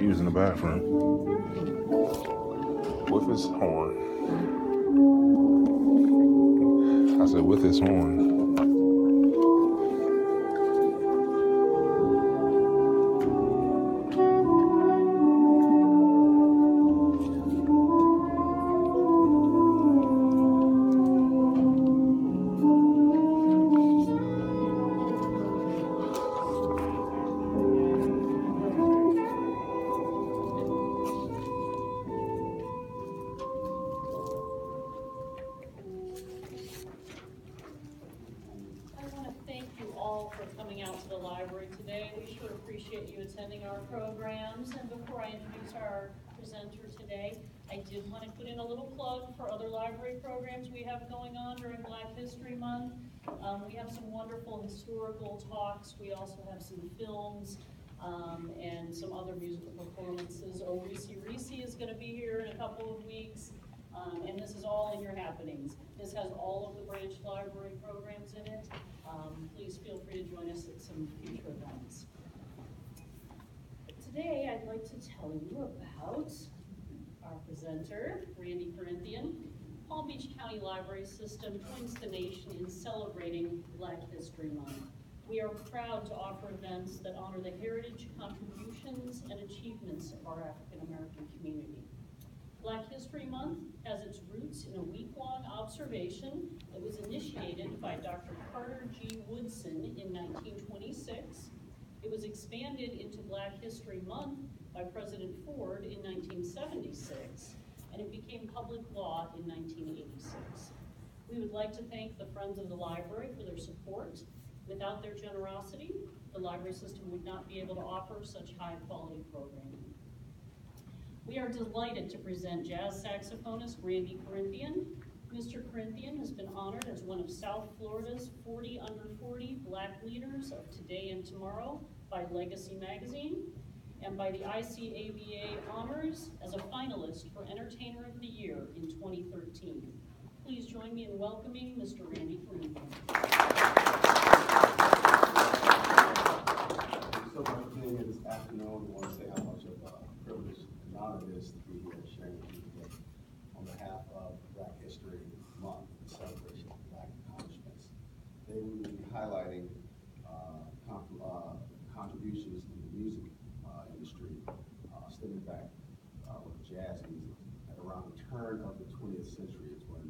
Using the bathroom with his horn. I said, with his horn. For coming out to the library today. We sure appreciate you attending our programs. And before I introduce our presenter today, I did want to put in a little plug for other library programs we have going on during Black History Month. Um, we have some wonderful historical talks. We also have some films, um, and some other musical performances. Oh, Reese is gonna be here in a couple of weeks. Um, and this is all in your happenings. This has all of the branch library programs in it. Um, please feel free to join us at some future events. Today, I'd like to tell you about our presenter, Randy Corinthian. Palm Beach County Library System joins the nation in celebrating Black History Month. We are proud to offer events that honor the heritage, contributions, and achievements of our African-American community. Black History Month has its roots in a week-long observation that was initiated by Dr. Carter G. Woodson in nineteen twenty-six. It was expanded into Black History Month by President Ford in nineteen seventy-six, and it became public law in nineteen eighty-six. We would like to thank the Friends of the Library for their support. Without their generosity, the library system would not be able to offer such high-quality programming. We are delighted to present jazz saxophonist Randy Corinthian. Mr. Corinthian has been honored as one of South Florida's 40 under 40 Black leaders of today and tomorrow by Legacy Magazine and by the ICABA Honors as a finalist for Entertainer of the Year in 2013. Please join me in welcoming Mr. Randy for this afternoon. I want to say how much of a privilege and honor it is to be here sharing with you today on behalf of Black History Month, the celebration of Black accomplishments. Today we will be highlighting uh, con- uh, contributions in the music uh, industry, uh, stemming back uh, with jazz music. At around the turn of the 20th century is when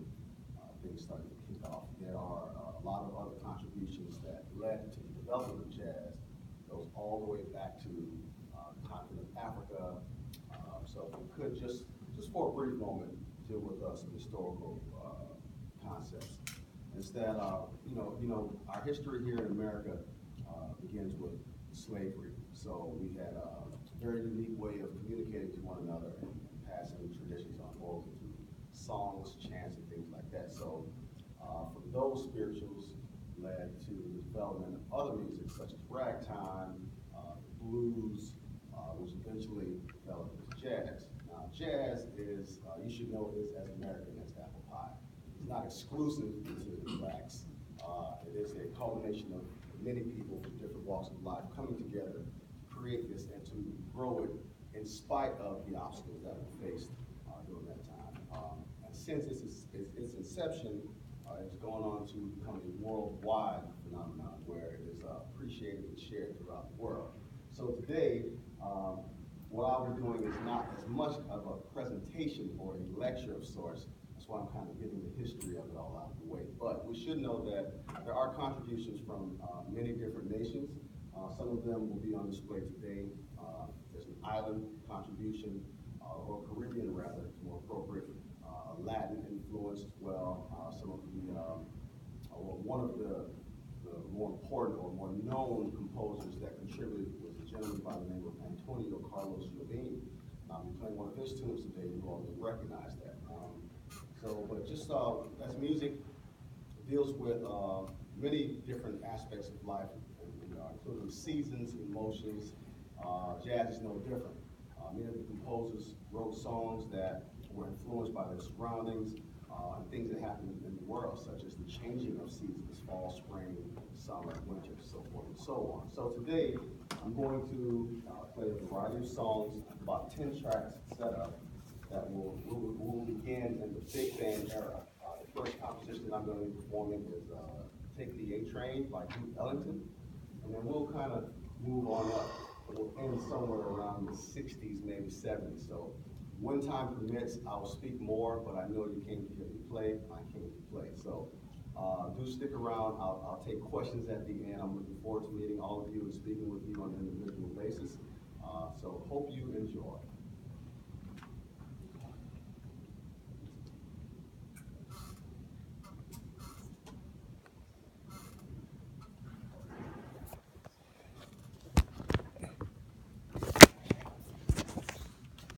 uh, things started to kick off. There are uh, a lot of other contributions that led to the development of jazz. It Goes all the way back to uh, the continent of Africa. Um, so if we could just, just for a brief moment, deal with uh, some historical uh, concepts. Instead, uh, you know, you know, our history here in America uh, begins with slavery. So we had a very unique way of communicating to one another and passing traditions on orally songs, chants, and things like that. So uh, from those spirituals led to the development of other music such as ragtime, uh, blues, uh, which eventually developed into jazz. Now, jazz is, uh, you should know, is as American as apple pie. It's not exclusive to blacks. Uh, it is a culmination of many people from different walks of life coming together to create this and to grow it in spite of the obstacles that were faced uh, during that time. Um, and since its, its, its inception, uh, it's gone on to become a worldwide phenomenon where it is uh, appreciated and shared throughout the world. So today, um, what I'll be doing is not as much of a presentation or a lecture of sorts. That's why I'm kind of getting the history of it all out of the way. But we should know that there are contributions from uh, many different nations. Uh, some of them will be on display today. Uh, there's an island contribution, uh, or Caribbean rather, more appropriate, Latin influence well. Uh, some of the, um, uh, one of the, the more important or more known composers that contributed was a gentleman by the name of Antonio Carlos Jobim. I'll be playing one of his tunes today, you all may recognize that. Um, so, but just, uh, as music deals with, uh, many different aspects of life, know, including seasons, emotions, uh, jazz is no different. Uh, many of the composers wrote songs that were influenced by their surroundings, uh, and things that happen in the world, such as the changing of seasons, fall, spring, summer, winter, so forth and so on. So today, I'm going to uh, play a variety of songs, about ten tracks set up, that will, will, will begin in the big band era. Uh, the first composition I'm gonna be performing is, uh, Take the A Train by Duke Ellington. And then we'll kind of move on up, we'll end somewhere around the sixties, maybe seventies. So when time permits, I will speak more, but I know you came hear me play. I came to play. So uh, do stick around. I'll, I'll, take questions at the end. I'm looking forward to meeting all of you and speaking with you on an individual basis. Uh, so hope you enjoy.